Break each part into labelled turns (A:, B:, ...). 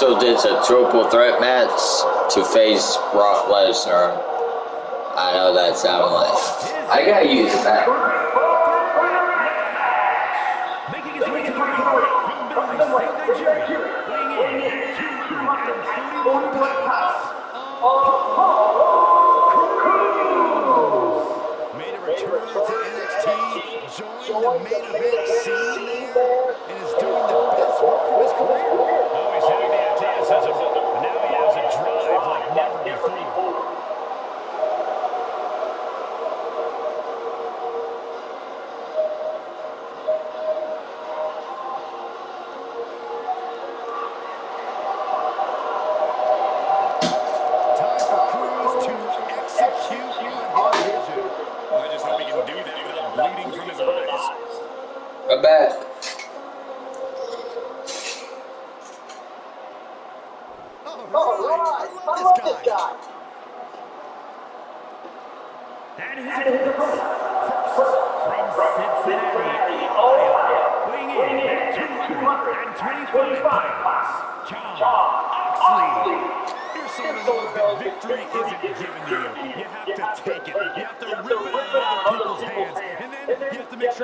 A: also did a triple threat match to face Brock Lesnar. I know that sounded like I gotta use that.
B: Making his way to the ring from Billings, Nigeria, weighing in at 241 pounds.
C: Made a return to NXT, joined the main event All right, I love this guy.
B: And his opponent, first from Cincinnati, Ohio, weighing in at 225 pounds, Jon Moxley.
D: Here's someone who knows that victory isn't given to you. You have to take it. You have to rip it out of other people's hands.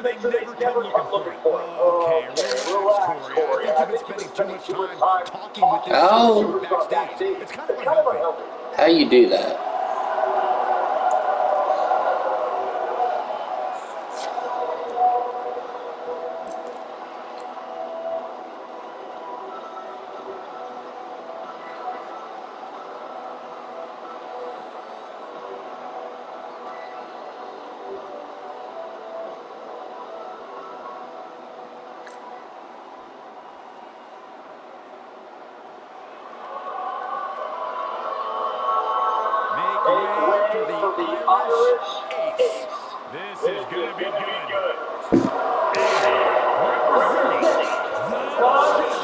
D: Make sure they never come looking for it.
C: Okay, relax, Corey. I think you've been spending too much time talking with this superstar oh. backstage. It's kind of unhealthy.
A: How you do that?
D: Make way for the Irish Ace. This is going to be good.
B: Representing the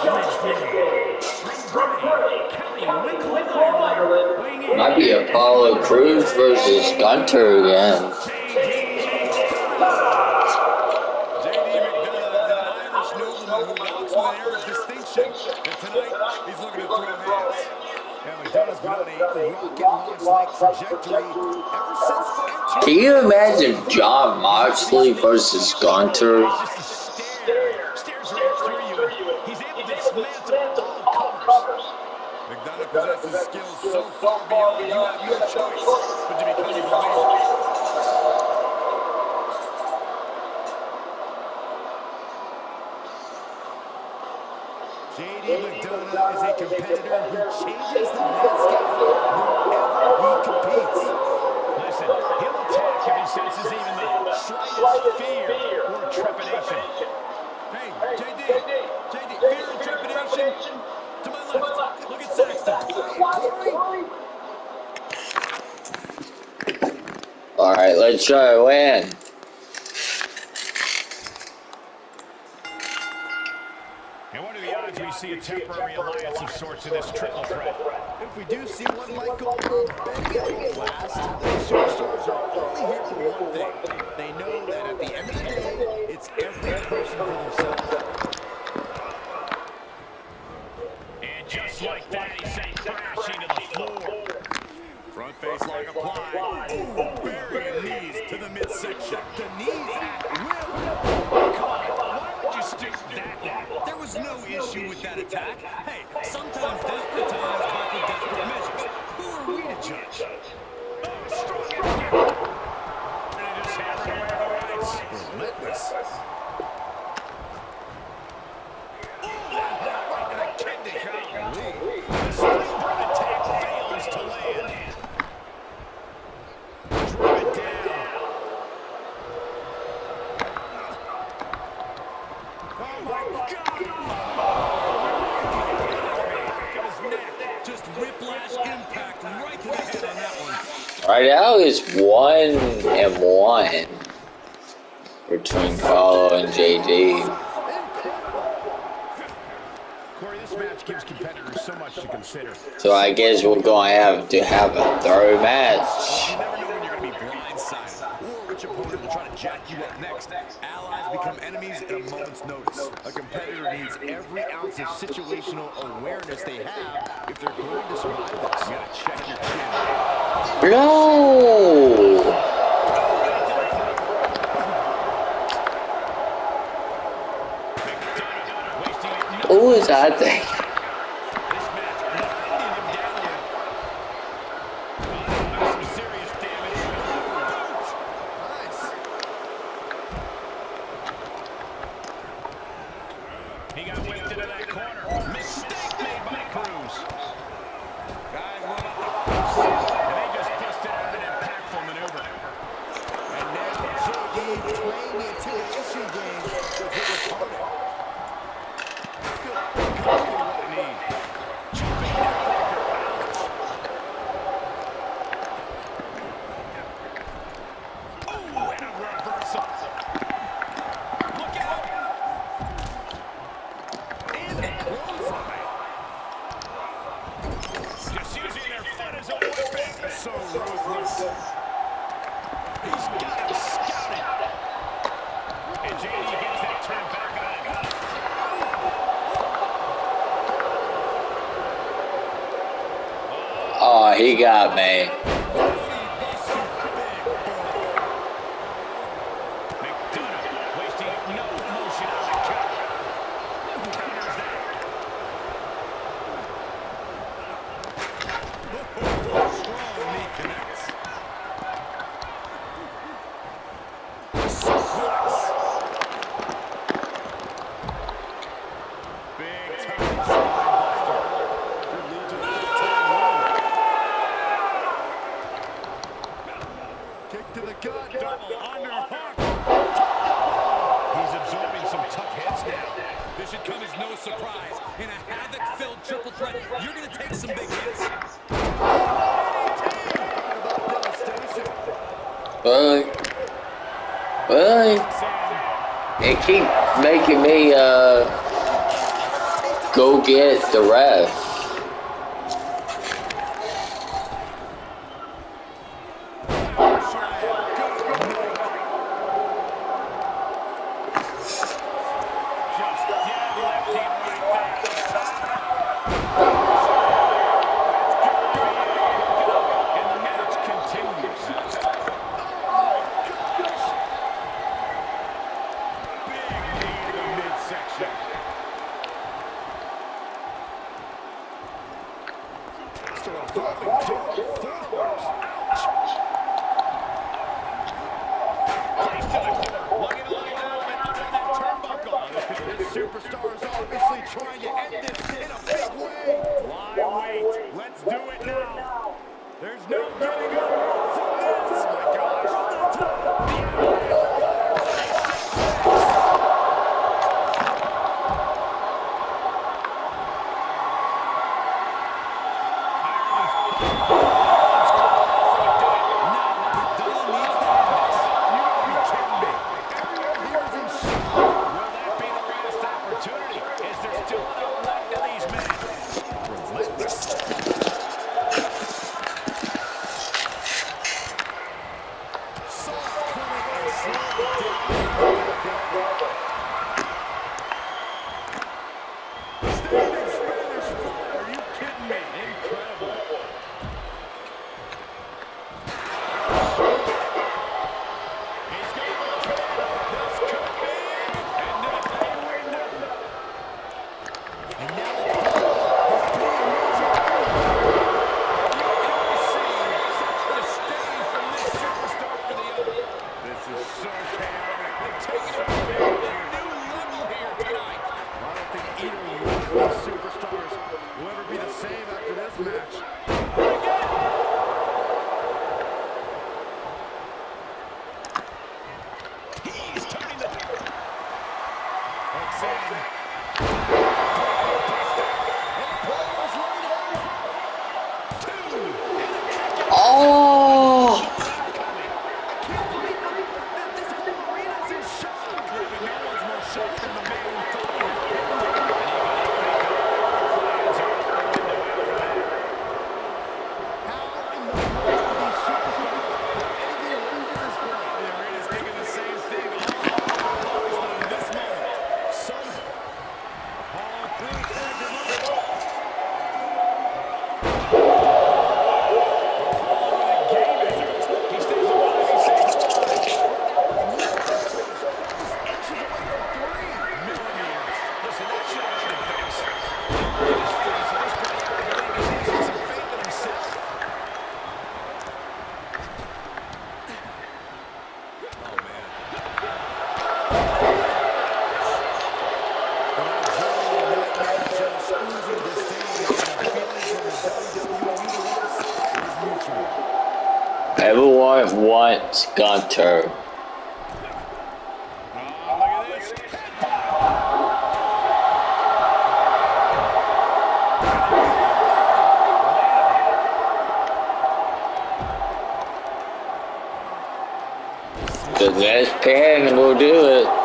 B: Judgment Day, from Bray, County Wicklow, Ireland, weighing in
A: Might be Apollo Crews versus Gunther again.
D: J.D. McDonough, an Irish nobleman who walks with an air of distinction. And tonight, he's looking to throw hands.
C: And McDonough's been on a rocket launch-like trajectory ever since entering
A: Can you imagine Jon Moxley versus
D: Gunther? So far beyond you have no choice but to become a believer.
C: J.D. McDonough is a competitor who changes the landscape wherever he competes.
B: Listen, he'll attack if he senses even the slightest fear or trepidation.
D: Hey, JD. JD, fear and trepidation. To my left. Look at Saxton.
A: To win.
B: And what are the odds we see a temporary alliance of sorts in this triple threat?
C: If we do see one like last, superstars are only here for one thing. They know that at the end of the day,
D: no issue with that attack. Hey, sometimes is one
C: and one between Carlo and JD.
D: So
C: I guess we're gonna have to have a third match.
D: Or which opponent will try to jack you up next. Allies become enemies at a moment's notice. A competitor needs every ounce of situational awareness they have if they're going to survive this. You gotta check your chin.
C: No! What that thing?
D: He's got him Scouted. And JD gets that turn back on.
C: Oh, he got me. And keep making me uh, go get the ref.
D: trying to saw it coming and slowed it down.
A: Want
C: Gunther. Look at this.
A: The next pin will do it.